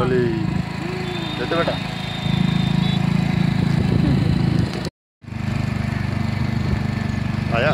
डोली देते बेटा आया